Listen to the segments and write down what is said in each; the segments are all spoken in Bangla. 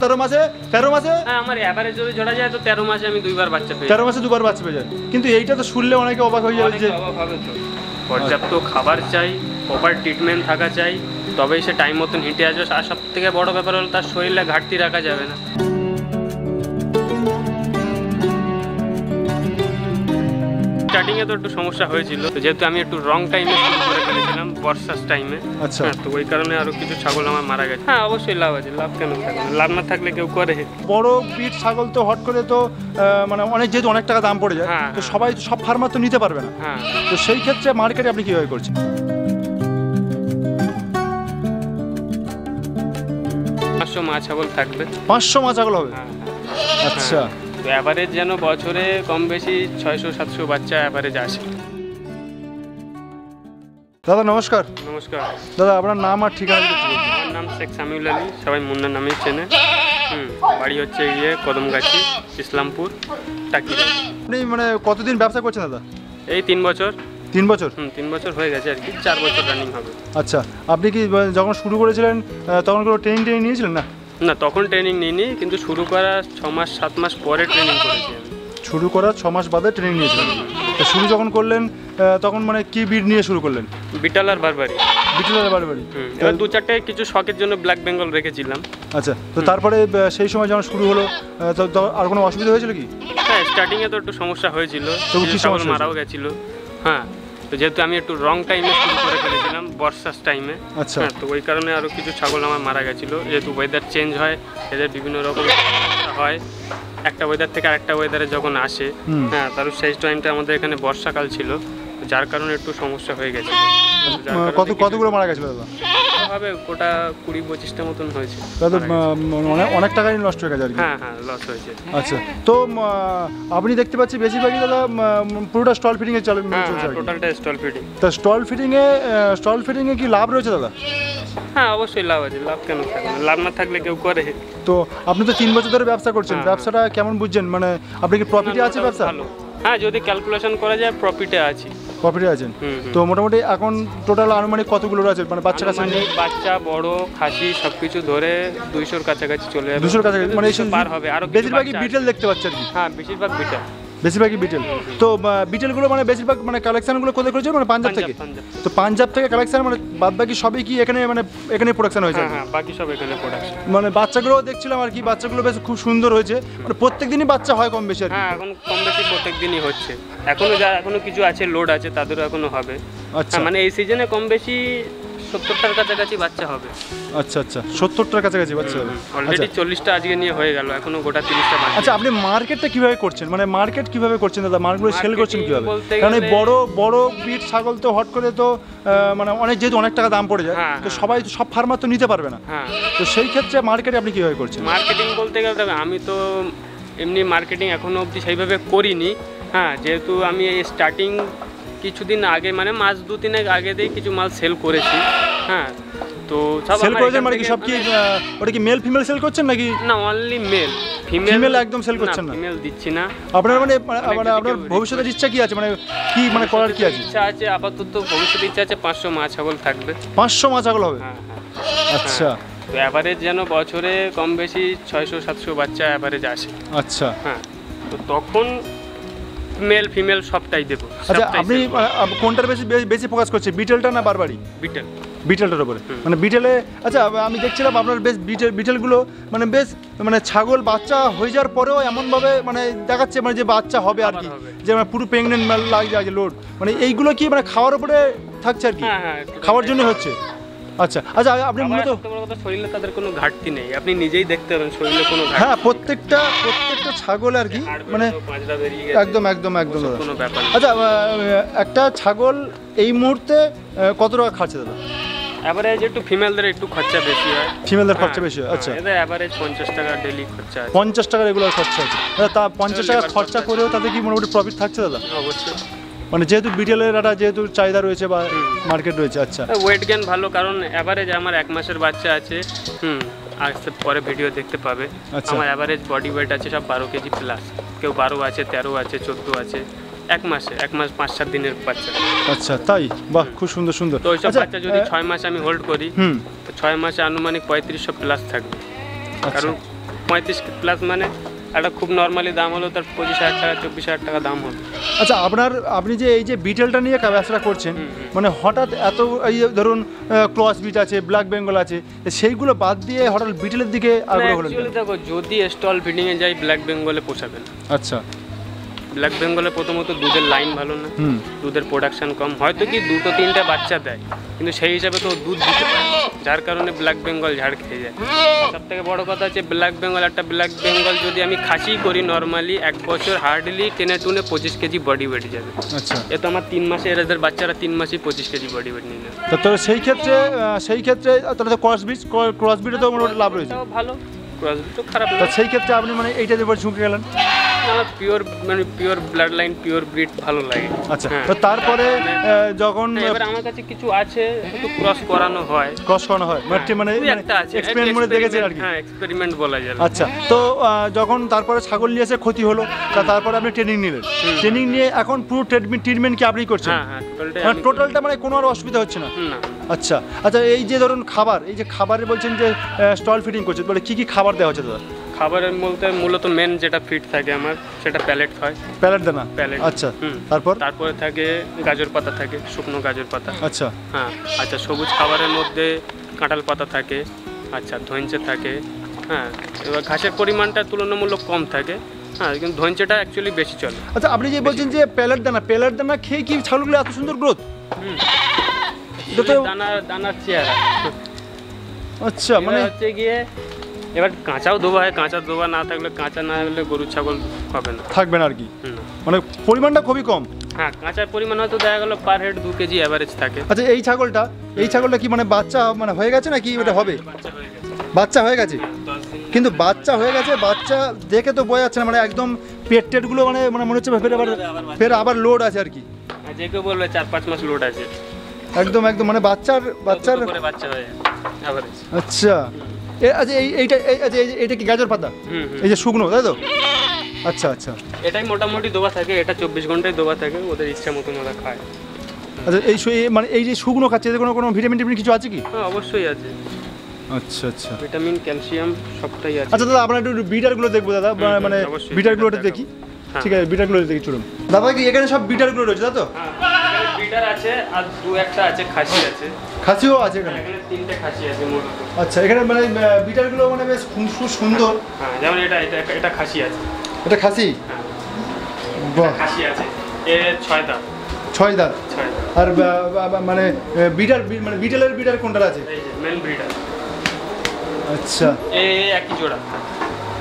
তেরো মাসে? তেরো মাসে? হ্যাঁ আমার অ্যাভারেজ যদি ধরা যায় তো তেরো মাসে আমি দুইবার বাচ্চা পেয়ে তেরো মাসে দুবার বাচ্চা পেয়ে যায়। কিন্তু এইটা তো শুনলে অনেকে অবাক হয়ে যাবে যে অভাব হবে তো। পর্যাপ্ত খাবার চাই প্রপার ট্রিটমেন্ট থাকা চাই তবেই সে টাইম মতন হেঁটে আসবে। আর সব থেকে বড় ব্যাপার হলো তার শরীরে ঘাটতি রাখা যাবে না। স্টার্টিংয়ে তো একটু সমস্যা হয়েছিল যেহেতু আমি একটু রং টাইমে শুরু করে ফেলেছিলাম বর্ষার টাইমে আচ্ছা। হ্যাঁ তো ওই কারণে আরও কিছু ছাগল আমার মারা গেছে। হ্যাঁ অবশ্যই লাভ আছে লাভ কেন থাকবে? লাভ না থাকলে কেউ করে। বড় বিট ছাগল তো হট করে তো মানে অনেক যেহেতু অনেক টাকা দাম পড়ে যায় হ্যাঁ, তো হ্যাঁ। সবাই সব ফার্মার তো নিতে পারবে না। হ্যাঁ। তো সেই ক্ষেত্রে মার্কেটে আপনি কীভাবে করছেন? পাঁচশো মা ছাগল থাকবে। পাঁচশো মা ছাগল হবে? হ্যাঁ আচ্ছা। তো অ্যাভারেজ যেন বছরে কম বেশি ছয়শো সাতশো বাচ্চা অ্যাভারেজ আসে। দাদা নমস্কার। নমস্কার। দাদা আপনার নাম আর ঠিকানা আমার নাম শেখ সামিউল আলী সবাই মুন্না নামেই চেনে। হুম বাড়ি হচ্ছে গিয়ে কদমগাছি ইসলামপুর টাকি আপনি মানে কতদিন ব্যবসা করছেন দাদা? এই তিন বছর। তিন বছর? হুম তিন বছর হয়ে গেছে আর কি চার বছর রানিং হবে। আচ্ছা আপনি কি যখন শুরু করেছিলেন তখন কোনো ট্রেনিং ট্রেনিং নিয়েছিলেন না? না তখন ট্রেনিং নিইনি কিন্তু শুরু করার ছ মাস সাত মাস পরে ট্রেনিং করেছি শুরু করার ছ মাস বাদে ট্রেনিং নিয়েছিলেন। তো শুরু যখন করলেন তখন মানে কি বিট নিয়ে শুরু করলেন? বিটাল আর বারবারি। বিটাল আর বারবারি। এবার দু চারটে কিছু শখের জন্য ব্ল্যাক বেঙ্গল রেখেছিলাম। আচ্ছা তো তারপরে সেই সময় যখন শুরু হলো আর কোনো অসুবিধা হয়েছিল কি? হ্যাঁ স্টার্টিংয়ে তো একটু সমস্যা হয়েছিল। মারাও গেছিল। হ্যাঁ তো যেহেতু আমি একটু রং টাইমে শুরু করে ফেলেছিলাম বর্ষার টাইমে আচ্ছা। হ্যাঁ তো ওই কারণে আরও কিছু ছাগল আমার মারা গেছিল। যেহেতু ওয়েদার চেঞ্জ হয় এদের বিভিন্ন রকম হয়। একটা ওয়েদার থেকে আরেকটা ওয়েদারে যখন আসে হ্যাঁ তার সেই টাইমটা আমাদের এখানে বর্ষাকাল ছিল যার কারণে একটু সমস্যা হয়ে গেছে। কত কতগুলো মারা গেছিল দাদা? হবে গোটা কুড়ি পঁচিশটা মতন হয়েছে। গেছে। আহ, অনেক টাকাই নষ্ট হয়ে গেছে আর কি। হ্যাঁ হ্যাঁ লস হয়েছে। আচ্ছা তো আপনি দেখতে পাচ্ছি বেশিরভাগই দাদা পুরোটা স্টল ফিটিংয়ে চলে। টোটালটা স্টল ফিটিং তা স্টল ফিটিংয়ে স্টল ফিটিংয়ে কি লাভ রয়েছে দাদা? হ্যাঁ অবশ্যই লাভ আছে। লাভ কেন থাকবে লাভ না থাকলে কেউ করে। তো আপনি তো তিন বছর ধরে ব্যবসা করছেন হ্যাঁ। ব্যবসাটা কেমন বুঝছেন? মানে আপনি কি প্রফিটে আছে ব্যবসা? হ্যাঁ যদি ক্যালকুলেশন করা যায় প্রফিটে আছি। প্রফিটে আছেন। তো মোটামুটি এখন টোটাল আনুমানিক কতগুলো আছে মানে বাচ্চা কাছে বাচ্চা বড় খাসি সবকিছু ধরে দুইশোর কাছাকাছি চলে যাবে। দুশোর কাছাকাছি মানে পার হবে। আরও বেশিরভাগই বিটেল দেখতে পাচ্ছি আর কি। হ্যাঁ বেশিরভাগ বিটা বেশিরভাগই বিটেল। তো বিটেলগুলো মানে বেশিরভাগ মানে কালেকশনগুলো কোথায় করেছে? মানে পাঞ্জাব থেকে? তো পাঞ্জাব থেকে কালেকশন মানে বাদ বাকি সবই কি এখানে মানে এখানে প্রোডাকশন হয়েছে? হ্যাঁ হ্যাঁ বাকি সব এখানে প্রোডাকশন মানে বাচ্চাগুলোও দেখছিলাম আর কি বাচ্চাগুলো বেশ খুব সুন্দর হয়েছে। মানে প্রত্যেক দিনই বাচ্চা হয় কম বেশি আর কি। হ্যাঁ এখন কম বেশি প্রত্যেক দিনই হচ্ছে। এখনও যা এখনও কিছু আছে লোড আছে তাদেরও এখনও হবে। আচ্ছা। হ্যাঁ মানে এই সিজনে কম বেশি সত্তরটার কাছাকাছি বাচ্চা হবে। আচ্ছা আচ্ছা। সত্তরটার কাছাকাছি বাচ্চা হবে। অলরেডি আচ্ছা। চল্লিশটা আজকে নিয়ে হয়ে গেল এখনও গোটা তিরিশটা আচ্ছা আপনি মার্কেটটা কীভাবে করছেন? মানে মার্কেট কীভাবে করছেন দাদা? মার্কেটগুলো সেল করছেন কীভাবে? কারণ এই বড় বড় বিট ছাগল তো হট করে তো মানে অনেক যেহেতু অনেক টাকা দাম পড়ে যায় হ্যাঁ, তো হ্যাঁ। সবাই সব ফার্মার তো নিতে পারবে না। হ্যাঁ। তো সেই ক্ষেত্রে মার্কেটে আপনি কীভাবে করছেন? মার্কেটিং বলতে গেলে তবে আমি তো এমনি মার্কেটিং এখনও অবধি সেইভাবে করিনি। হ্যাঁ যেহেতু আমি এই স্টার্টিং কিছুদিন আগে মানে মাস দু তিনেক আগে দিয়ে কিছু মাল সেল করেছি। হ্যাঁ তো সব সেল করেছেন মানে কি সব কি ওটা কি মেল ফিমেল সেল করছেন নাকি? না অনলি মেল ফিমেল একদম সেল করছেন না? ফিমেল দিচ্ছি না। আপনার মানে মানে মানে আপনার ভবিষ্যতের ইচ্ছা কি আছে? মানে কি মানে করার কি আছে? ইচ্ছা আছে আপাতত ভবিষ্যতে ইচ্ছা আছে পাঁচশো মা ছাগল থাকবে। পাঁচশো মা ছাগল হবে? হ্যাঁ হ্যাঁ। আচ্ছা। তো অ্যাভারেজ যেন বছরে কম বেশি ছয়শো সাতশো বাচ্চা অ্যাভারেজ আসে। আচ্ছা। হ্যাঁ। তো তখন মেল ফিমেল সবটাই দেবো আচ্ছা আপনি কোনটার বেশি বেশি ফোকাস করছে বিটেলটা না বারবারই বিটেল বিটেলটার উপরে। মানে বিটেলে আচ্ছা আমি দেখছিলাম আপনার বেশ বিটেল বিটেলগুলো মানে বেশ মানে ছাগল বাচ্চা হয়ে যাওয়ার পরেও এমনভাবে মানে দেখাচ্ছে মানে যে বাচ্চা হবে আর কি। যে মানে পুরো প্রেগনেন্ট লাগে আছে লোড মানে এইগুলো কি মানে খাওয়ার উপরে থাকছে আর কি? হ্যাঁ হ্যাঁ খাওয়ার জন্য হচ্ছে। আচ্ছা আচ্ছা আপনি মূলত শরীরে তাদের কোনো ঘাটতি নেই। আপনি নিজেই দেখতে শরীরে কোনো হ্যাঁ প্রত্যেকটা প্রত্যেকটা ছাগল আর কি মানে একদম একদম একদম আচ্ছা একটা ছাগল এই মুহূর্তে কত টাকা খাচ্ছে দাদা? অ্যাভারেজ একটু ফিমেলদের একটু খরচা বেশি হয়। ফিমেলদের খরচা হ্যাঁ, বেশি হয় হ্যাঁ, আচ্ছা। এদের অ্যাভারেজ পঞ্চাশ টাকা ডেলি খরচা আছে। পঞ্চাশ টাকা রেগুলার খরচা আছে। তা পঞ্চাশ টাকা খরচা করেও তাদের কি মোটামুটি প্রফিট থাকছে দাদা? অবশ্যই। মানে যেহেতু বিটেলের একটা যেহেতু চাহিদা রয়েছে বা মার্কেট রয়েছে আচ্ছা। ওয়েট গেন ভালো কারণ অ্যাভারেজ আমার এক মাসের বাচ্চা আছে হুম আসতে পরে ভিডিও দেখতে পাবে। আচ্ছা। আমার অ্যাভারেজ বডি ওয়েট আছে সব বারো কেজি প্লাস কেউ বারো আছে তেরো আছে চোদ্দ আছে এক মাসে এক মাস পাঁচ সাত দিনের বাচ্চা। আচ্ছা তাই? বাহ খুব সুন্দর সুন্দর। তো ওইসব আচ্ছা, বাচ্চা যদি ছয় মাস আমি হোল্ড করি হুম। তো ছয় মাসে আনুমানিক পঁয়ত্রিশশো প্লাস থাকবে। আচ্ছা। কারণ পঁয়ত্রিশ প্লাস মানে একটা খুব নর্মালি দাম হলো তার পঁচিশ হাজার টাকা চব্বিশ হাজার টাকা দাম হলো আচ্ছা আপনার আপনি যে এই যে বিটেলটা নিয়ে ব্যবসাটা করছেন। মানে হঠাৎ এত এই ধরুন ক্লস বিট আছে ব্ল্যাক বেঙ্গল আছে সেইগুলো বাদ দিয়ে হঠাৎ বিটেলের দিকে আগ্রহ হলো দেখো যদি স্টল ফিটিংয়ে যাই ব্ল্যাক বেঙ্গলে পোষাবে না। আচ্ছা। ব্ল্যাক বেঙ্গলে প্রথমত দুধের লাইন ভালো না। দুধের প্রোডাকশন কম। হয়তো কি দুটো তিনটে বাচ্চা দেয় কিন্তু সেই হিসাবে তো দুধ দিতে পারে। যার কারণে ব্ল্যাক বেঙ্গল ঝাড় খেয়ে যায়। সব থেকে বড় কথা হচ্ছে ব্ল্যাক বেঙ্গল একটা ব্ল্যাক বেঙ্গল যদি আমি খাসি করি নর্মালি এক বছর হার্ডলি টেনে টুনে পঁচিশ কেজি বডি ওয়েট যাবে। আচ্ছা। এ তো আমার তিন মাসে এদের বাচ্চারা তিন মাসেই পঁচিশ কেজি বডি ওয়েট নিয়ে নেবে তো সেই ক্ষেত্রে সেই ক্ষেত্রে তাহলে ক্রস তো লাভ রয়েছে। ভালো। ক্রস তো খারাপ সেই ক্ষেত্রে আপনি মানে এইটা দিয়ে ঝুঁকে গেলেন। আমার পিওর মানে pure blood line pure breed ভালো লাগে। আচ্ছা হ্যাঁ। তো তারপরে যখন এবার আমার কাছে কিছু আছে একটু ক্রস করানো হয়। ক্রস করানো হয় মানে মানে এক্সপেরিমেন্ট মনে দেখেছেন আর কি? হ্যাঁ এক্সপেরিমেন্ট বলা যায়। আচ্ছা তো যখন তারপরে ছাগল নিয়ে এসে ক্ষতি হলো তা তারপরে আপনি ট্রেনিং নিলেন। ট্রেনিং নিয়ে এখন পুরো ট্রিটমেন্ট ট্রিটমেন্ট কি আপনি করছেন? হ্যাঁ হ্যাঁ মানে টোটালটা মানে কোনো আর অসুবিধা হচ্ছে না? না। আচ্ছা আচ্ছা এই যে ধরুন খাবার এই যে খাবারে বলছেন যে স্টল ফিটিং করছে বলে কি কি খাবার দেওয়া হচ্ছে দাদা? খাবারের বলতে মূলত মেন যেটা ফিট থাকে আমার সেটা প্যালেট হয়। প্যালেট দানা? প্যালেট আচ্ছা। তারপর? তারপরে থাকে গাজর পাতা থাকে শুকনো গাজর পাতা। আচ্ছা। হ্যাঁ আচ্ছা সবুজ খাবারের মধ্যে কাঁঠাল পাতা থাকে আচ্ছা ধৈঞ্চে থাকে হ্যাঁ। এবার ঘাসের পরিমাণটা তুলনামূলক কম থাকে হ্যাঁ কিন্তু ধৈঞ্চেটা অ্যাকচুয়ালি বেশি চলে। আচ্ছা আপনি যে বলছেন যে প্যালেট দানা প্যালেট দানা খেয়ে কি ছাগলগুলো এত সুন্দর গ্রোথ দানা দানার চেয়ারা আচ্ছা মানে হচ্ছে গিয়ে এবার কাঁচাও দোবা হয় কাঁচা দোবা না থাকলে কাঁচা না হলে গরু ছাগল হবে না। থাকবে না আর কি? মানে পরিমাণটা খুবই কম? হ্যাঁ কাঁচার পরিমাণ হয়তো দেখা গেলো পার হেড দু কেজি অ্যাভারেজ থাকে। আচ্ছা এই ছাগলটা এই ছাগলটা কি মানে বাচ্চা মানে হয়ে গেছে নাকি এটা হবে? বাচ্চা হয়ে গেছে। বাচ্চা হয়ে গেছে? দিন। কিন্তু বাচ্চা হয়ে গেছে বাচ্চা দেখে তো বোঝা যাচ্ছে না মানে একদম পেট টেটগুলো মানে মানে মনে হচ্ছে ফের আবার ফের আবার লোড আছে আর কি। যে কেউ বলবে চার পাঁচ মাস লোড আছে। একদম একদম মানে বাচ্চার বাচ্চার বাচ্চা হয়ে আচ্ছা। আচ্ছা এই এইটা এই আচ্ছা এইটা কি গাজর পাতা? এই যে শুকনো তাই তো? আচ্ছা আচ্ছা। এটাই মোটামুটি দোবা থাকে এটা চব্বিশ ঘন্টায় দোবা থাকে ওদের ইচ্ছা মতন ওরা খায়। আচ্ছা এই মানে এই যে শুকনো খাচ্ছে এতে কোনো কোনো ভিটামিন টিটামিন কিছু আছে কি? হ্যাঁ অবশ্যই আছে। আচ্ছা আচ্ছা। ভিটামিন ক্যালসিয়াম সবটাই আছে। আচ্ছা দাদা আমরা একটু বিটারগুলো দেখব দাদা। মানে দেখি। হ্যাঁ। ঠিক আছে বিটারগুলো দেখি চলুন। দাদা কি এখানে সব বিটারগুলো রয়েছে তাই তো? হ্যাঁ। ব্রিডার আছে আর দু একটা আছে খাসি আছে। খাসিও আছে এখানে? এখানে তিনটে খাসি আছে মূলত। আচ্ছা এখানে মানে বিটারগুলো মানে বেশ খুব সুন্দর হ্যাঁ যেমন এটা এটা এটা খাসি আছে। এটা খাসি? হ্যাঁ। বাহ। খাসি আছে। এ ছয় দাঁত। ছয় দাঁত? আর মানে বিটার মানে বিটেলের বিটার কোনটা আছে? এই যে মেন ব্রিডার আচ্ছা। এ এ একই জোড়া।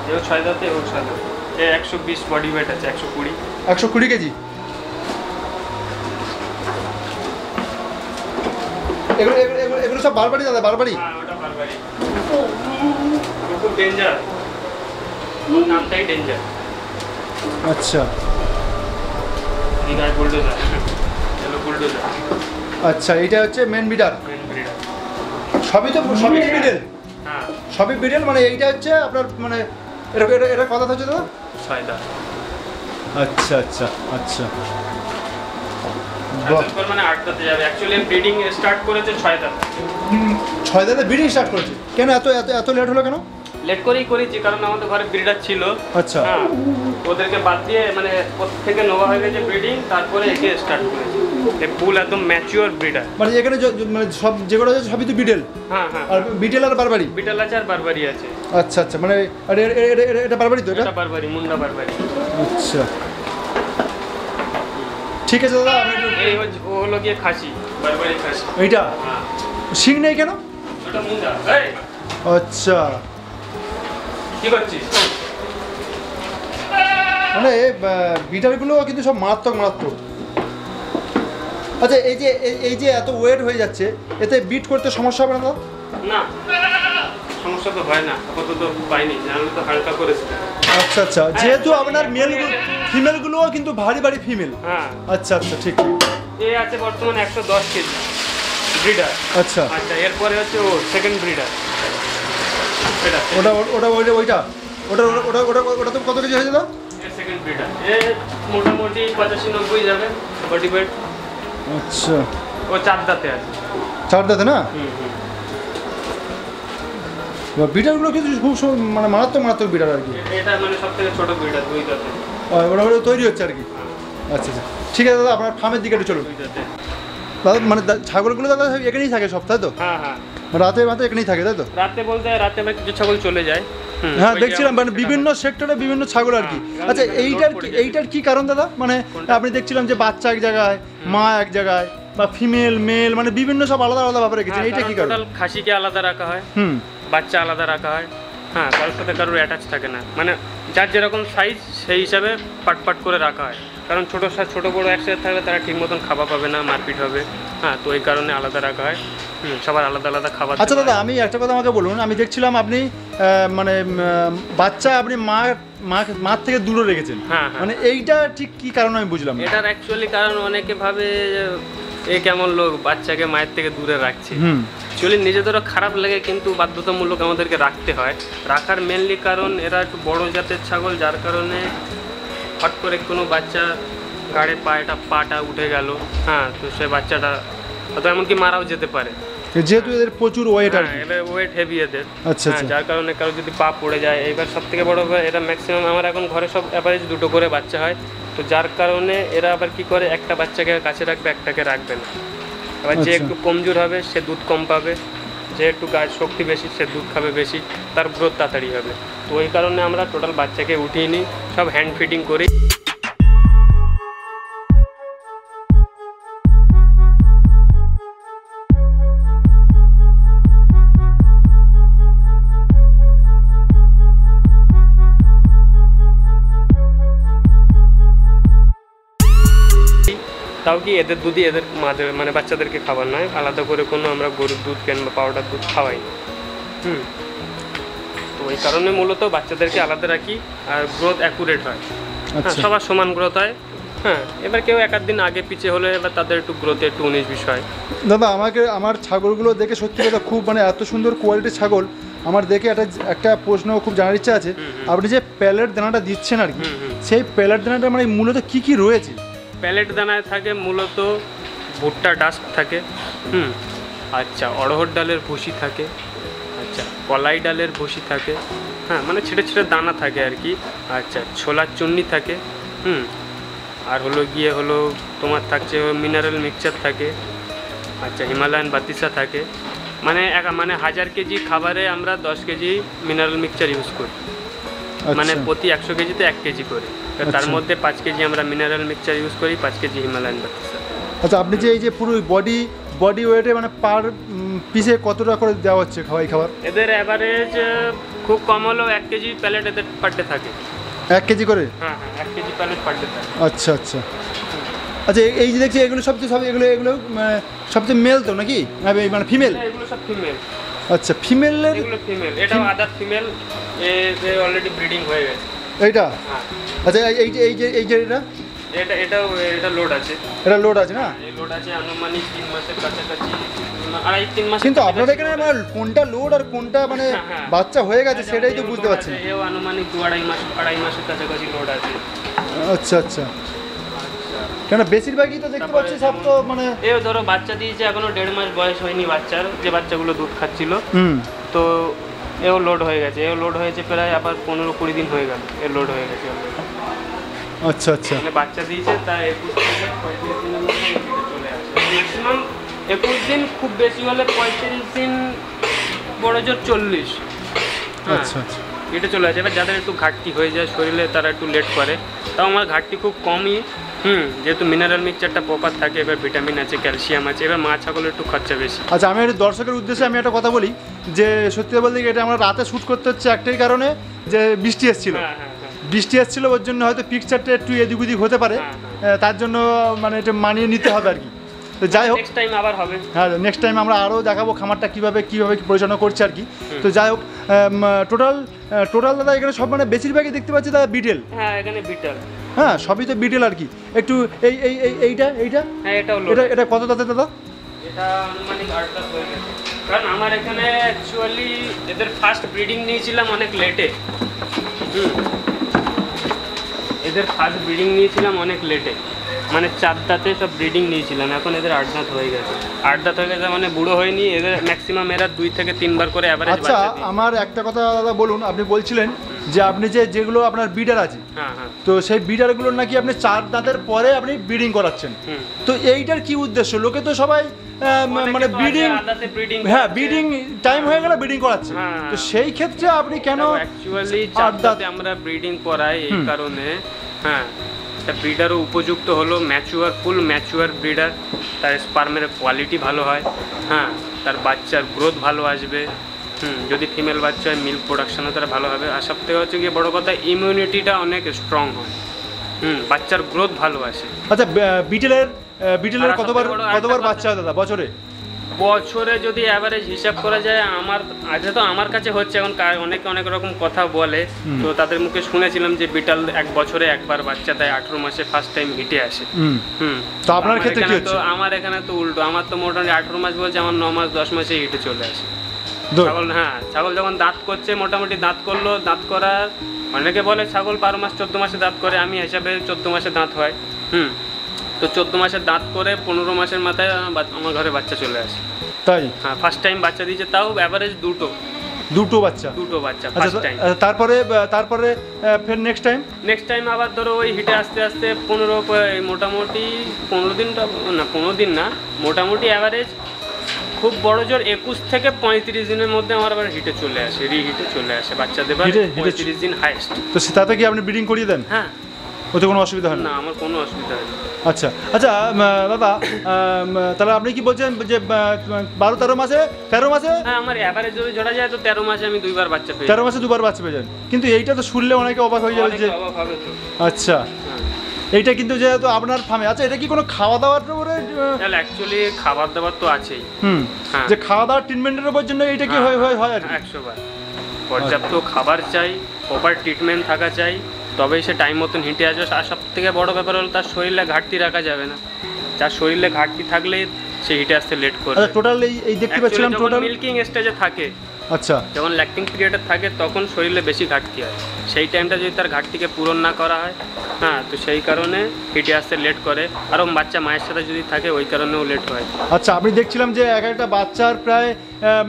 এও ছয় দাঁতে ও ছয় দাঁত। এ একশো বিশ বডি ওয়েট আছে একশো কুড়ি। একশো কুড়ি কেজি? এগুলো এগুলো- এগুলো সব বারবারই দাদা বারবারই। হ্যাঁ ওটা বারবারই। খুব ডেঞ্জার ওর নামটাই ডেঞ্জার আচ্ছা। দীঘার বুলডোজার চলো বুলডোজার আচ্ছা এটা হচ্ছে মেন বিটার মেন ব্রিডার সবই তো সবই কি বিটেল হ্যাঁ। সবই বিটেল মানে এইটা হচ্ছে আপনার মানে এটা এটা কথা হচ্ছে দাদা? ছয় আচ্ছা আচ্ছা আচ্ছা। মানে আট দাঁতে যাবে। অ্যাকচুয়ালি ব্রিডিং স্টার্ট করেছে ছয় দাঁত ছয় দাদা বিডিং স্টার্ট করেছে? কেন এত এত এত লেট হলো কেন? লেট করেই করেছি কারণ আমাদের ঘরে ব্রিডার ছিল। আচ্ছা। হ্যাঁ ওদেরকে বাদ দিয়ে মানে থেকে নেওয়া হয়ে গেছে ব্রিডিং তারপরে একে স্টার্ট করেছি। ফুল একদম ম্যাচিওর ব্রিডার মানে এখানে মানে সব যেগুলো আছে সবই তো বিটেল হ্যাঁ হ্যাঁ। আর বিটেল আর বারবারি বিটাল আছে আর বারবারি আছে। আচ্ছা আচ্ছা মানে এটা বারবারি তো এটা? বারবারি মুন্ডা বারবারি আচ্ছা। ঠিক আছে দাদা আমি একটু এই ও হলো গিয়ে খাসি। বারবারি খাসি। এইটা? হ্যাঁ শিং নেই কেন? ওটা মুন্ডা এই! আচ্ছা। কি করছিস? মানে বিটারগুলো কিন্তু সব মারাত্মক মারাত্মক। আচ্ছা এই যে এই- এই যে এত ওয়েট হয়ে যাচ্ছে এতে বিট করতে সমস্যা হবে না দাদা? না। সমস্যা তো হয় না আপাতত পাইনি জানলে তো হালকা করেছে। আচ্ছা আচ্ছা। যেহেতু আপনার মেল ফিমেলগুলোও কিন্তু ভারী ভারী ফিমেল হ্যাঁ। আচ্ছা আচ্ছা ঠিক। এ আছে বর্তমানে একশো দশ কেজি। ব্রিডার আচ্ছা। আচ্ছা এরপরে হচ্ছে ও সেকেন্ড ব্রিডার ওটা ওটা ওইটা ওইটা। ওটা ওটা ওটা ওটা তো কত কেজি হয়েছে দাদা? সেকেন্ড ব্রিডার এ মোটামুটি পঁচাশি নব্বই যাবে বডি ওয়েট আচ্ছা। ও চার দাঁতে আছে। চার দাঁতে না? হুম। এবার বিটারগুলো কিন্তু খুব মানে মারাত্মক মারাত্মক বিটার আর কি। এটা মানে সব ছোট ব্রিডার দুই দাঁতে ও, ওটা ওটা তৈরি হচ্ছে আর কি। আচ্ছা আচ্ছা। ঠিক আছে দাদা আপনার ফার্মের দিকে একটু চলুন। দাদা মানে ছাগলগুলো দাদা সব এখানেই থাকে সব তাই তো? হ্যাঁ হ্যাঁ। রাতে মাত্র এখানেই থাকে তাই তো? রাতে বলতে রাতে আবার কিছু ছাগল চলে যায়। হ্যাঁ দেখছিলাম মানে বিভিন্ন সেক্টরে বিভিন্ন ছাগল আর কি। হ্যাঁ, আচ্ছা এইটার কি- এইটার কি কারণ দাদা? মানে আপনি দেখছিলাম যে বাচ্চা এক জায়গায় মা এক জায়গায় বা ফিমেল মেল মানে বিভিন্ন সব আলাদা আলাদা ভাবে রেখেছেন। হ্যাঁ, এইটা কি কারণ? খাসিকে আলাদা রাখা হয়। হুম। বাচ্চা আলাদা রাখা হয়। হ্যাঁ কারোর সাথে কারোর অ্যাটাচ থাকে না। মানে যার যেরকম সাইজ সেই হিসাবে পাট পাট করে রাখা হয়। কারণ ছোটো সা- ছোটো বড়ো একসাথে থাকলে তারা ঠিক মতন খাবার পাবে না মারপিট হবে। হ্যাঁ তো এই কারণে আলাদা রাখা হয়। সবার আলাদা আলাদা খাবার আচ্ছা দাদা আমি একটা কথা আমাকে বলুন। আমি দেখছিলাম আপনি মানে বাচ্চা আপনি মা মা মার থেকে দূরে রেখেছেন। হ্যাঁ হ্যাঁ। মানে এইটা ঠিক কি কারণ আমি বুঝলাম এটার অ্যাকচুয়ালি কারণ অনেকে ভাবে এ কেমন লোক বাচ্চাকে মায়ের থেকে দূরে রাখছে। অ্যাকচুয়ালি নিজেদেরও খারাপ লাগে কিন্তু বাধ্যতামূলক আমাদেরকে রাখতে হয়। রাখার মেনলি কারণ এরা একটু বড় জাতের ছাগল যার কারণে হট করে কোনো বাচ্চা গাড়ে পায়েটা পাটা উঠে গেল। হ্যাঁ তো সে বাচ্চাটা হয়তো এমনকি মারাও যেতে পারে। যেহেতু এদের প্রচুর ওয়েট আর এবার ওয়েট হেভি এদের। আচ্ছা, হ্যাঁ, আচ্ছা। যার কারণে কারও যদি পা পড়ে যায় এবার সব থেকে বড় এরা ম্যাক্সিমাম আমার এখন ঘরে সব অ্যাভারেজ দুটো করে বাচ্চা হয়। তো যার কারণে এরা আবার কি করে একটা বাচ্চাকে কাছে রাখবে একটাকে রাখবে না। এবার যে আচ্ছা। একটু কমজোর হবে সে দুধ কম পাবে। যে একটু গাছ শক্তি বেশি সে দুধ খাবে বেশি। তার গ্রোথ তাড়াতাড়ি হবে। তো ওই কারণে আমরা টোটাল বাচ্চাকে উঠিয়ে নিই, সব হ্যান্ড ফিডিং করি। তাও কি এদের দুধই এদের মাদের মানে বাচ্চাদেরকে খাবার নয়? আলাদা করে কোনো আমরা গরুর দুধ কেন বা পাউডার দুধ খাওয়াই। হুম। ওই কারণে মূলত বাচ্চাদেরকে আলাদা রাখি আর গ্রোথ অ্যাকুরেট হয়। হ্যাঁ আচ্ছা। সবার সমান গ্রোথ হয়। হ্যাঁ এবার কেউ এক আধ দিন আগে পিছিয়ে হলে এবার তাদের একটু গ্রোথে একটু উনিশ বিষয় দাদা আমাকে আমার ছাগলগুলো দেখে সত্যি কথা খুব মানে এত সুন্দর কোয়ালিটির ছাগল। আমার দেখে একটা একটা প্রশ্ন খুব জানার ইচ্ছা আছে। আপনি যে প্যালেট দানাটা দিচ্ছেন আর কি। সেই প্যালেট দানাটা মানে মূলত কি কি রয়েছে? প্যালেট দানায় থাকে মূলত ভুট্টা ডাস্ট থাকে। হুম আচ্ছা অড়হর ডালের ভুসি থাকে। কলাই ডালের ভুসি থাকে হ্যাঁ মানে ছেটে ছেটে দানা থাকে আর কি আচ্ছা ছোলার চুন্নি থাকে হুম আর হলো গিয়ে হলো তোমার থাকছে মিনারেল মিক্সচার থাকে আচ্ছা হিমালয়ান বাতিসা থাকে মানে এক মানে হাজার কেজি খাবারে আমরা দশ কেজি মিনারেল মিক্সচার ইউজ করি। মানে আচ্ছা। প্রতি একশো কেজিতে এক কেজি করে তার আচ্ছা। মধ্যে পাঁচ কেজি আমরা মিনারেল মিক্সচার ইউজ করি পাঁচ কেজি হিমালয়ান বাতিসা। আচ্ছা আপনি যে এই যে পুরো বডি বডি ওয়েটে মানে পার পিসে কত টাকা করে দেওয়া হচ্ছে খাওয়াই খাবার? এদের অ্যাভারেজ খুব কম হলেও এক কেজি প্যালেট এদের পার ডে থাকে। এক কেজি করে? হ্যাঁ হ্যাঁ এক কেজি প্যালেট পার ডে থাকে। আচ্ছা আচ্ছা। আচ্ছা এই- যে দেখছি এগুলো সবচেয়ে সব এগুলো এগুলো সবচেয়ে মেল তো নাকি? মানে ফিমেল এগুলো সব ফিমেল আচ্ছা ফিমেলের এগুলো ফিমেল এটা আদার ফিমেল এ অলরেডি ব্রিডিং হয়ে গেছে। এইটা? হ্যাঁ। আচ্ছা এই- যে এই যে এই যে এটা? এটা এটাও এটা লোড আছে। এটা লোড আছে না? এই লোড আছে আনুমানিক তিন মাসের কাছাকাছি। আড়াই তিন মাস কিন্তু আপনাদের এখানে আমার কোনটা লোড আর কোনটা মানে হ্যাঁ, হ্যাঁ। বাচ্চা হয়ে গেছে সেটাই তো বুঝতে পারছি না। এও আনুমানিক দু আড়াই মাস আড়াই মাসের কাছাকাছি লোড আছে। আচ্ছা আচ্ছা। কেন বেশিরভাগই তো দেখতে পাচ্ছি সব তো মানে এও ধরো বাচ্চা দিয়েছে এখনও দেড় মাস বয়স হয়নি বাচ্চার যে বাচ্চাগুলো দুধ খাচ্ছিল। তো এও লোড হয়ে গেছে এও লোড হয়েছে প্রায় আবার পনেরো কুড়ি দিন হয়ে গেল এর লোড হয়ে গেছে আচ্ছা আচ্ছা। মানে বাচ্চা দিয়েছে তা একুশ থেকে পঁয়ত্রিশ দিনের মধ্যে চলে আসে। ম্যাক্সিমাম একুশ দিন খুব বেশি হলে পঁয়ত্রিশ দিন বড় জোর চল্লিশ। হ্যাঁ আচ্ছা আচ্ছা। এটা চলে আসে। এবার যাদের একটু ঘাটতি হয়ে যায় শরীরে তারা একটু লেট করে। তাও আমার ঘাটতি খুব কমই। হুম যেহেতু মিনারেল মিক্সচারটা প্রপার থাকে এবার ভিটামিন আছে ক্যালসিয়াম আছে এবার মা ছাগলের একটু খরচা বেশি। আচ্ছা আমি একটু দর্শকের উদ্দেশ্যে আমি একটা কথা বলি যে সত্যি বলতে এটা আমরা রাতে শ্যুট করতে হচ্ছে একটাই কারণে যে বৃষ্টি এসেছিল। হ্যাঁ হ্যাঁ বৃষ্টি এসেছিল ওর জন্য হয়তো পিকচারটা একটু এদিক ওদিক হতে পারে। তার জন্য মানে এটা মানিয়ে নিতে হবে আর কি। তো যাই হোক। নেক্সট টাইম আবার হবে। হ্যাঁ নেক্সট টাইম আমরা আরও দেখাবো খামারটা কীভাবে কীভাবে পরিচালনা করছে আর কি। তো যাই হোক টোটাল টোটাল দাদা এখানে সব মানে বেশিরভাগই দেখতে পাচ্ছি দাদা বিটেল হ্যাঁ এখানে বিটাল হ্যাঁ সবই তো বিটেল আর কি। একটু এই এই এই এইটা এইটা? হ্যাঁ এটা এটা কত দাদা দাদা? এটা আনুমানিক আট দশ হয়ে গেছে। কারণ আমার এখানে অ্যাকচুয়ালি এদের ফার্স্ট ব্রিডিং নিয়েছিলাম অনেক লেটে হুম। এদের ফার্স্ট ব্রিডিং নিয়েছিলাম অনেক লেটে মানে চার দাঁতে সব ব্রিডিং নিয়েছিলাম এখন এদের আট দাঁত হয়ে গেছে। আট দাঁত হয়ে গেছে মানে বুড়ো হয়নি এদের ম্যাক্সিমাম এরা দুই থেকে তিনবার করে অ্যাভারেজ আচ্ছা আমার একটা কথা দাদা বলুন আপনি বলছিলেন যে আপনি যে যেগুলো আপনার বিডার আছে হ্যাঁ হ্যাঁ। তো সেই বিডারগুলোর নাকি আপনি চার দাঁতের পরে আপনি ব্রিডিং করাচ্ছেন। তো এইটার কি উদ্দেশ্য? লোকে তো সবাই মানে ব্রিডিং হ্যাঁ ব্রিডিং টাইম হয়ে গেলে ব্রিডিং করাচ্ছে। হ্যাঁ। তো সেই ক্ষেত্রে আপনি কেন অ্যাকচুয়ালি আট দাঁত- আমরা ব্রিডিং করাই এই কারণে হ্যাঁ। তা ব্রিডারও উপযুক্ত হলো ম্যাচুয়ার ফুল ম্যাচুয়ার ব্রিডার। তার স্পার্মের কোয়ালিটি ভালো হয় হ্যাঁ তার বাচ্চার গ্রোথ ভালো আসবে হুম যদি ফিমেল বাচ্চা হয় মিল্ক প্রোডাকশনও তার ভালো হবে। আর সব থেকে হচ্ছে গিয়ে বড়ো কথা ইমিউনিটিটা অনেক স্ট্রং হয় হুম বাচ্চার গ্রোথ ভালো আসে। আচ্ছা বিটেলের বিটেলের কতবার কতবার বাচ্চা হয় দাদা বছরে? বছরে যদি অ্যাভারেজ হিসাব করা যায় আমার আগে তো আমার কাছে হচ্ছে এখন অনেকে অনেক রকম কথা বলে। তো তাদের মুখে শুনেছিলাম যে বিটাল এক বছরে একবার বাচ্চা দেয় আঠেরো মাসে ফার্স্ট টাইম হিটে আসে। হুম। তো আপনার ক্ষেত্রে কি হচ্ছে? তো আমার এখানে তো উল্টো। আমার তো মোটামুটি আঠেরো মাস বলছে আমার ন মাস দশ মাসে হিটে চলে আসে। ছাগল হ্যাঁ ছাগল যখন দাঁত করছে মোটামুটি দাঁত করল দাঁত করার অনেকে বলে ছাগল বারো মাস চোদ্দ মাসে দাঁত করে আমি হিসাবে চোদ্দ মাসে দাঁত হয়। হুম। তো চোদ্দ মাসের দাঁত করে পনেরো মাসের মাথায় আমার ঘরে বাচ্চা চলে আসে। তাই? হ্যাঁ ফার্স্ট টাইম বাচ্চা দিয়েছে তাও অ্যাভারেজ দুটো। দুটো বাচ্চা? দুটো বাচ্চা আচ্ছা ফার্স্ট টাইম আচ্ছা, তারপরে তারপরে ফের নেক্সট টাইম নেক্সট টাইম আবার ধরো ওই হিটে আস্তে আস্তে পনেরো মোটামুটি পনেরো দিনটা না পনেরো দিন না মোটামুটি অ্যাভারেজ খুব বড় জোর একুশ থেকে পঁয়ত্রিশ দিনের মধ্যে আমার আবার হিটে চলে আসে রি হিটে চলে আসে বাচ্চা দেবার পঁয়ত্রিশ দিন হাইস্ট তো সে- তাতে কি আপনি ব্রিডিং করিয়ে দেন? হ্যাঁ। ওতে কোনো অসুবিধা হয় না? না আমার কোনো অসুবিধা হয় না। আচ্ছা আচ্ছা দাদা তাহলে আপনি কি বলছেন যে বারো তেরো মাসে? তেরো মাসে? হ্যাঁ আমার অ্যাভারেজ যদি ধরা যায় তো তেরো মাসে আমি দুইবার বাচ্চা পেয়ে তেরো মাসে দুবার বাচ্চা পেয়ে যান কিন্তু এইটা তো শুনলে অনেকে অবাক হয়ে যাবে যে আচ্ছা। হ্যাঁ। এইটা কিন্তু যেহেতু আপনার ফার্মে আচ্ছা এটা কি কোনো খাওয়া দাওয়ার উপরে অ্যাকচুয়ালি খাবার দাবার তো আছেই। হুম। হ্যাঁ। যে খাওয়া দাওয়ার ট্রিটমেন্টের উপর জন্য এইটা কি হয় হয় হয় আর কি? একশো বার। পর্যাপ্ত খাবার চাই প্রপার ট্রিটমেন্ট থাকা চাই। তবেই সে টাইম মতন হেঁটে আসবে। আর সব থেকে বড় ব্যাপার হলো তার শরীরে ঘাটতি রাখা যাবে না। যার শরীরে ঘাটতি থাকলে সে হেঁটে আসতে লেট করবে। আচ্ছা টোটাল এই এই দেখতে পাচ্ছিলাম টোটাল মিল্কিং স্টেজে থাকে আচ্ছা। যখন ল্যাক্টিং পিরিয়ডে থাকে তখন শরীরে বেশি ঘাটতি হয়। সেই টাইমটা যদি তার ঘাটতিকে পূরণ না করা হয় হ্যাঁ তো সেই কারণে হেঁটে আসতে লেট করে। আরও বাচ্চা মায়ের সাথে যদি থাকে ওই কারণেও লেট হয়। আচ্ছা আপনি দেখছিলাম যে এক একটা বাচ্চার প্রায়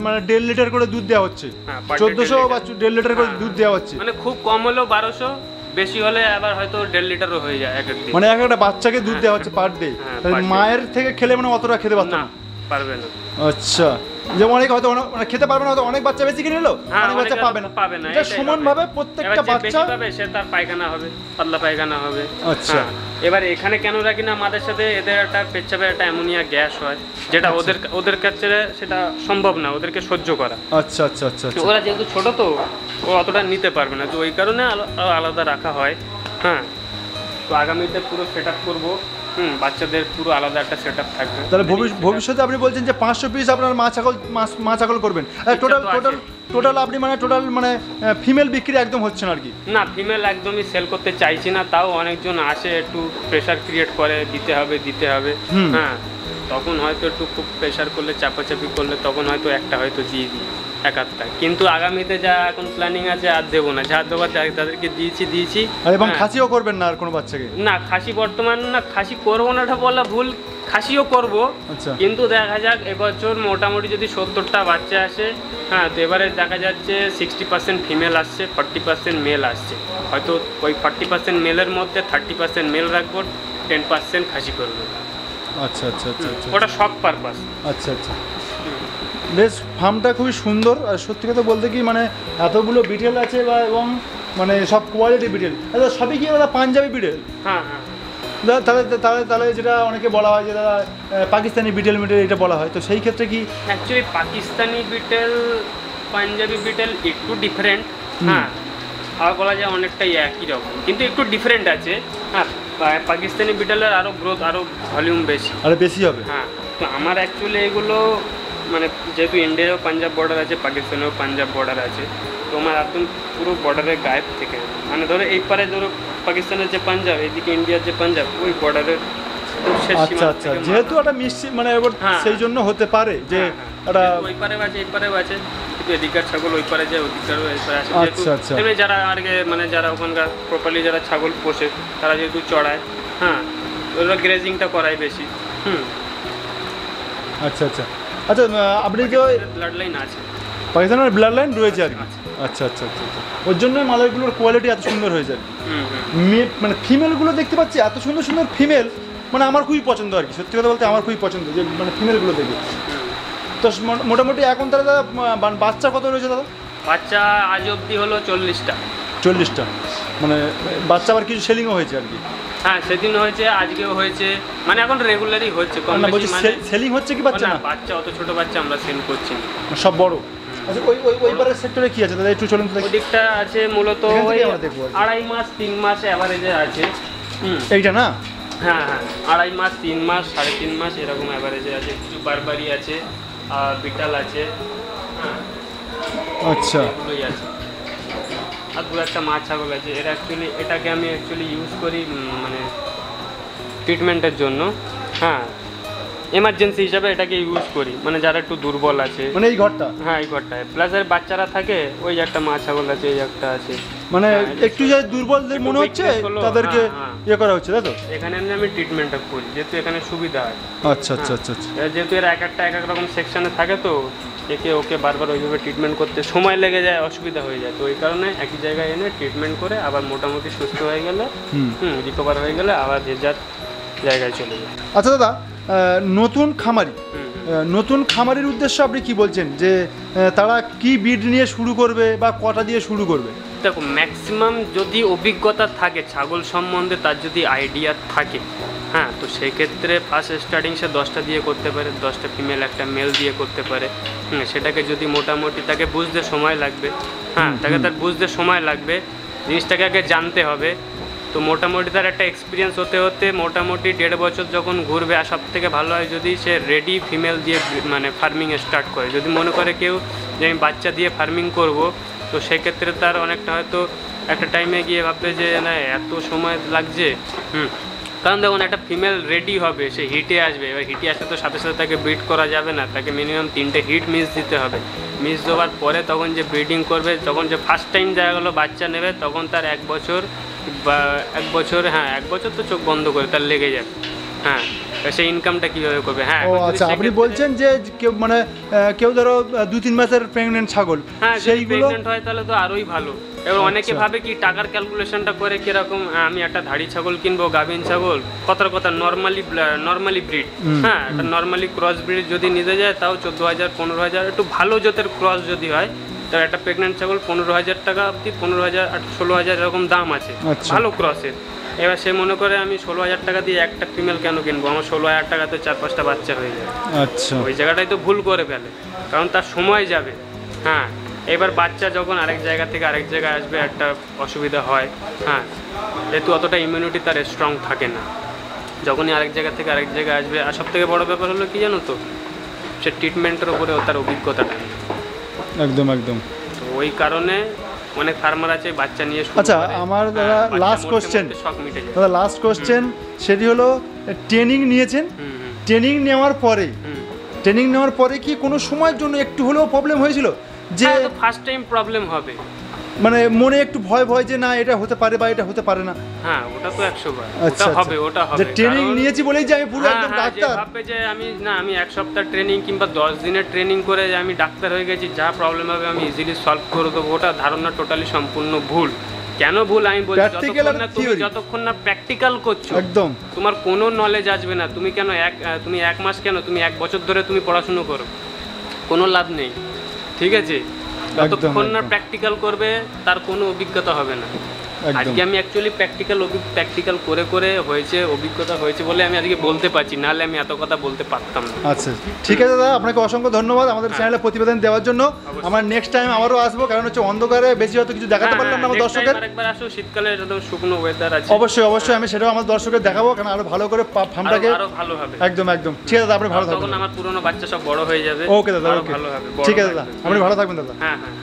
মানে দেড় লিটার করে দুধ দেওয়া হচ্ছে। হ্যাঁ, চোদ্দশো বা। দেড় লিটার করে হ্যাঁ, দুধ দেওয়া হচ্ছে। মানে খুব কম হলেও বারোশো বেশি হলে আবার হয়তো দেড় লিটারও হয়ে যায় এক মানে এক একটা বাচ্চাকে দুধ দেওয়া হচ্ছে পার ডে হ্যাঁ, মায়ের থেকে খেলে মানে অতটা খেতে পারতো না? পারবে না। আচ্ছা। যেমন অনেক হয়তো অনেক- খেতে পারবে না হয়তো অনেক বাচ্চা বেশি কিনে নিলো হ্যাঁ, অনেক বাচ্চা পাবে না। পাবে না এটা সমানভাবে প্রত্যেকটা বাচ্চা পাবে সে তার পায়খানা হবে পাতলা পায়খানা হবে। আচ্ছা। হ্যাঁ। এবার এখানে কেন রাখি না আমাদের সাথে এদের একটা একটা অ্যামোনিয়া গ্যাস হয় যেটা আচ্ছা। ওদের ওদের কাছে সেটা সম্ভব না ওদেরকে সহ্য করা। আচ্ছা আচ্ছা আচ্ছা আচ্ছা। ওরা যেহেতু ছোট তো ও অতটা নিতে পারবে না তো ওই কারণে আলাদা রাখা হয়। হ্যাঁ। তো আগামীতে পুরো সেট আপ করব। হুম বাচ্চাদের পুরো আলাদা একটা সেট আপ থাকবে। তাহলে ভবিষ্য- ভবিষ্যতে আপনি বলছেন যে পাঁচশো পিস আপনার মা ছাগল মা ছাগল করবেন। টোটাল টোটাল টোটাল আপনি মানে টোটাল মানে ফিমেল বিক্রি একদম হচ্ছে না আর কি? না ফিমেল একদমই সেল করতে চাইছি না তাও অনেকজন আসে একটু প্রেশার ক্রিয়েট করে দিতে হবে দিতে হবে। হ্যাঁ তখন হয়তো একটু খুব প্রেশার করলে চাপাচাপি করলে তখন হয়তো একটা হয়তো দিয়ে দিই। আধটা কিন্তু আগামীতে যা এখন প্ল্যানিং আছে আর দেবো না। যা তা- তাদেরকে দিয়েছি দিয়েছি। এবং হ্যাঁ। খাসিও করবেন না আর কোনো বাচ্চাকে? না খাসি বর্তমান না খাসি করব না এটা বলা ভুল। খাসিও করব। আচ্ছা। কিন্তু দেখা যাক এবছর মোটামুটি যদি সত্তরটা বাচ্চা আসে হ্যাঁ তো এবারে দেখা যাচ্ছে সিক্সটি পার্সেন্ট ফিমেল আসছে ফর্টি পার্সেন্ট মেল আসছে। হয়তো ওই ফর্টি পার্সেন্ট মেলের মধ্যে থার্টি পার্সেন্ট মেল রাখব টেন পার্সেন্ট খাসি করব। আচ্ছা আচ্ছা আচ্ছা আচ্ছা ওটা শখ পারপাস আচ্ছা আচ্ছা। বেশ ফার্মটা খুবই সুন্দর আর সত্যি কথা বলতে কি মানে এতগুলো বিটেল আছে বা এবং মানে সব কোয়ালিটি বিটেল। সবই কি দাদা পাঞ্জাবি বিটেল? হ্যাঁ হ্যাঁ। দাদা তাহলে তাহলে তাহলে যেটা অনেকে বলা হয় যে দাদা পাকিস্তানি বিটেল মিটেল এটা বলা হয়। তো সেই ক্ষেত্রে কি অ্যাকচুয়ালি পাকিস্তানি বিটেল পাঞ্জাবি বিটেল একটু ডিফারেন্ট হ্যাঁ। আর বলা যায় অনেকটাই একই রকম কিন্তু একটু ডিফারেন্ট আছে হ্যাঁ। পাকিস্তানি বিটেলের আরও গ্রোথ আরও ভলিউম বেশি। আরে বেশি হবে। হ্যাঁ। তো আমার অ্যাকচুয়ালি এগুলো মানে যেহেতু ইন্ডিয়াও পাঞ্জাব বর্ডার আছে পাকিস্তানেও পাঞ্জাব বর্ডার আছে তো আমার একদম পুরো বর্ডারের গায়েব থেকে মানে ধরো এই পারে ধরো পাকিস্তানের যে পাঞ্জাব এদিকে ইন্ডিয়ার যে পাঞ্জাব ওই বর্ডারের আচ্ছা আচ্ছা যেহেতু একটা মিষ্টি মানে এবার হ্যাঁ। সেই জন্য হতে পারে যে হ্যাঁ, হ্যাঁ। একটা ওই পারে আছে এই পারে আছে কিন্তু এদিকার ছাগল ওই পারে যায় ওদিকারও এই পারে আছে আচ্ছা, আচ্ছা। এমনি যারা আর মানে যারা ওখানকার প্রপারলি যারা ছাগল পোষে তারা যেহেতু চড়ায় হ্যাঁ ওরা গ্রেজিংটা করাই বেশি হুম আচ্ছা আচ্ছা আচ্ছা আপনি যে ওই ব্লাড লাইন আছে। পাকিস্তানের ব্লাড লাইন রয়েছে আর কি? আচ্ছা আচ্ছা আচ্ছা আচ্ছা। ওর জন্য মালেরগুলোর কোয়ালিটি এত সুন্দর হয়েছে আর কি। মানে ফিমেলগুলো দেখতে পাচ্ছি এত সুন্দর সুন্দর ফিমেল মানে আমার খুবই পছন্দ আর কি। সত্যি কথা বলতে আমার খুবই পছন্দ যে মানে ফিমেলগুলো দেখে। তো মোটামুটি এখন তারা দাদা বাচ্চা কত রয়েছে দাদা? বাচ্চা আজ অবধি হলো চল্লিশটা। চল্লিশটা। মানে বাচ্চা আবার কিছু সেলিংও হয়েছে আর কি। হ্যাঁ সেদিন হয়েছে আজকেও হয়েছে। মানে এখন রেগুলারই হচ্ছে কম বেশি মানে সেলিং হচ্ছে কি বাচ্চা না বাচ্চা অত ছোট বাচ্চা আমরা সেল করছি না। সব বড়? আচ্ছা ওই ওই ওইবারের সেক্টরে কি আছে? দাদা একটু চলুন দেখি। ওদিকটা আছে মূলত ওই। আড়াই মাস তিন মাস অ্যাভারেজে আছে। হুম। এইটা না? হ্যাঁ হ্যাঁ। আড়াই মাস তিন মাস সাড়ে তিন মাস এরকম অ্যাভারেজে আছে। কিছু বারবারি আছে আর বিটাল আছে। হ্যাঁ। আচ্ছা। এগুলোই আছে। আর দু একটা মাছ ছাগল আছে। এটা অ্যাকচুয়ালি এটাকে আমি অ্যাকচুয়ালি ইউজ করি মানে ট্রিটমেন্টের জন্য। হ্যাঁ। এমার্জেন্সি হিসাবে এটাকে ইউজ করি। মানে যারা একটু দুর্বল আছে। মানে এই ঘরটা? হ্যাঁ এই ঘরটায়। প্লাস এর বাচ্চারা থাকে ওই একটা মাছ ছাগল আছে এই একটা আছে। মানে হ্যাঁ, একটু যে দুর্বলদের মনে হচ্ছে তাদেরকে হ্যাঁ, হ্যাঁ। ইয়ে করা হচ্ছে তাই তো? এখানে এমনি আমি ট্রিটমেন্টটা করি যেহেতু এখানে সুবিধা হয় আচ্ছা আচ্ছা আচ্ছা আচ্ছা। যেহেতু এরা এক একটা এক এক রকম সেকশনে থাকে তো একে ওকে বারবার ওইভাবে ট্রিটমেন্ট করতে সময় লেগে যায় অসুবিধা হয়ে যায়। তো ওই কারণে একই জায়গায় এনে ট্রিটমেন্ট করে আবার মোটামুটি সুস্থ হয়ে গেলে হুম। হুম রিকভার হয়ে গেলে আবার যে যার জায়গায় চলে যায়। আচ্ছা দাদা নতুন খামারি। নতুন খামারির উদ্দেশ্যে আপনি কি বলছেন? যে তারা কি বিড নিয়ে শুরু করবে বা কটা দিয়ে শুরু করবে? দেখো ম্যাক্সিমাম যদি অভিজ্ঞতা থাকে ছাগল সম্বন্ধে তার যদি আইডিয়া থাকে হ্যাঁ তো সেক্ষেত্রে ফার্স্ট স্টার্টিং সে দশটা দিয়ে করতে পারে দশটা ফিমেল একটা মেল দিয়ে করতে পারে। সেটাকে যদি মোটামুটি তাকে বুঝতে সময় লাগবে হ্যাঁ তাকে তার বুঝতে সময় লাগবে জিনিসটাকে আগে জানতে হবে। তো মোটামুটি তার একটা এক্সপিরিয়েন্স হতে হতে মোটামুটি দেড় বছর যখন ঘুরবে, আর সব থেকে ভালো হয় যদি সে রেডি ফিমেল দিয়ে মানে ফার্মিং স্টার্ট করে। যদি মনে করে কেউ যে আমি বাচ্চা দিয়ে ফার্মিং করব, তো সেক্ষেত্রে তার অনেকটা হয়তো একটা টাইমে গিয়ে ভাববে যে, না, এত সময় লাগছে। হুম। কারণ দেখুন, একটা ফিমেল রেডি হবে, সে হিটে আসবে। এবার হিটে আসলে তো সাথে সাথে তাকে ব্রিড করা যাবে না। তাকে মিনিমাম তিনটে হিট মিস দিতে হবে। মিস দেওয়ার পরে তখন যে ব্রিডিং করবে, তখন যে ফার্স্ট টাইম দেখা গেলো বাচ্চা নেবে, তখন তার এক বছর এক বছর হ্যাঁ এক বছর তো চোখ বন্ধ করে তার লেগে যাবে হ্যাঁ সেই ইনকামটা কীভাবে করবে? হ্যাঁ ও আচ্ছা আপনি বলছেন যে কেউ মানে কেউ ধরো দু তিন মাসের প্রেগনেন্ট ছাগল হ্যাঁ সেইগুলো হয় তাহলে তো আরোই ভালো। এবার অনেকে আচ্ছা। ভাবে কি টাকার ক্যালকুলেশনটা করে কীরকম আমি একটা ধাড়ি ছাগল কিনবো গাভিন ছাগল কথার কথা নর্মালি নর্মালি ব্রিড হ্যাঁ একটা নর্মালি ক্রস ব্রিড যদি নিতে যায় তাও চোদ্দ হাজার পনেরো হাজার একটু ভালো জাতের ক্রস যদি হয় তার একটা প্রেগনেন্ট ছাগল পনেরো হাজার টাকা অব্দি পনেরো হাজার আট ষোলো হাজার এরকম দাম আছে। আচ্ছা। ভালো ক্রসের এবার সে মনে করে আমি ষোলো হাজার টাকা দিয়ে একটা ফিমেল কেন কিনবো? আমার ষোলো হাজার টাকাতে চার পাঁচটা বাচ্চা হয়ে যায় আচ্ছা। ওই জায়গাটাই তো ভুল করে ফেলে কারণ তার সময় যাবে। হ্যাঁ এবার বাচ্চা যখন আরেক জায়গা থেকে আরেক জায়গায় আসবে একটা অসুবিধা হয়। হ্যাঁ যেহেতু অতটা ইমিউনিটি তার স্ট্রং থাকে না। যখনই আরেক জায়গা থেকে আরেক জায়গায় আসবে আর সব থেকে বড় ব্যাপার হলো কি জানো তো? সে ট্রিটমেন্টের উপরে তার অভিজ্ঞতাটা নেই। একদম একদম। ওই কারণে অনেক ফার্মার আছে বাচ্চা নিয়ে শুরু আচ্ছা, আমার হ্যাঁ, দাদা লাস্ট কোশ্চেন দাদা লাস্ট কোশ্চেন সেটি হলো ট্রেনিং নিয়েছেন? ট্রেনিং নেওয়ার পরে হুম। ট্রেনিং নেওয়ার পরে কি কোনো সময়ের জন্য একটু হলেও প্রবলেম হয়েছিল? যে যে ফার্স্ট টাইম প্রবলেম হবে। মানে মনে একটু ভয় ভয় যে না এটা হতে পারে বা এটা হতে পারে না। হ্যাঁ ওটা তো একশো বার আচ্ছা ওটা হবে ওটা হবে। যে ট্রেনিং নিয়েছি বলেই যে আমি পুরো হ্যাঁ, একদম হ্যাঁ, ডাক্তার। ভাববে যে আমি না আমি এক সপ্তাহ ট্রেনিং কিংবা দশ দিনের ট্রেনিং করে যে আমি ডাক্তার হয়ে গেছি যা প্রবলেম হবে আমি ইজিলি সলভ করে দেবো। ওটা ধারণা টোটালি সম্পূর্ণ ভুল। কেন ভুল? আমি বলছি যতক্ষণ না তুমি যতক্ষণ না প্র্যাকটিক্যাল করছ একদম। তোমার কোনো নলেজ আসবে না। তুমি কেন এক তুমি এক মাস কেন? তুমি এক বছর ধরে তুমি পড়াশুনো করো। কোনো লাভ নেই। ঠিক আছে? যতক্ষণ না। প্র্যাকটিক্যাল করবে তার কোনো অভিজ্ঞতা হবে না আজকে আমি অ্যাকচুয়ালি প্র্যাকটিক্যাল প্র্যাকটিক্যাল করে করে হয়েছে অভিজ্ঞতা হয়েছে বলে আমি আজকে বলতে পারছি নাহলে আমি এত কথা বলতে পারতাম না। আচ্ছা ঠিক আছে দাদা আপনাকে অসংখ্য ধন্যবাদ আমাদের হ্যাঁ। চ্যানেলে প্রতিবেদন দেওয়ার জন্য। আমার নেক্সট টাইম আবারও আসব কারণ হচ্ছে অন্ধকারে বেশি হয়তো কিছু দেখাতে হ্যাঁ, পারলাম না আমার next দর্শকের। আরেকবার আসো শীতকালে একদম শুকনো ওয়েদার আছে। অবশ্যই অবশ্যই আমি সেটাও আমার দর্শকের দেখাবো কারণ আরও ভালো করে ফার্মটাকে আরো- ভালো হবে। একদম একদম। ঠিক আছে দাদা আপনি ভালো তখন থাকবেন। আমার পুরনো বাচ্চা সব বড় হয়ে যাবে। ওকে দাদা ওকে ভালো হবে ঠিক আছে দাদা আপনি ভালো থাকবেন দাদা। হ্যাঁ হ্যাঁ।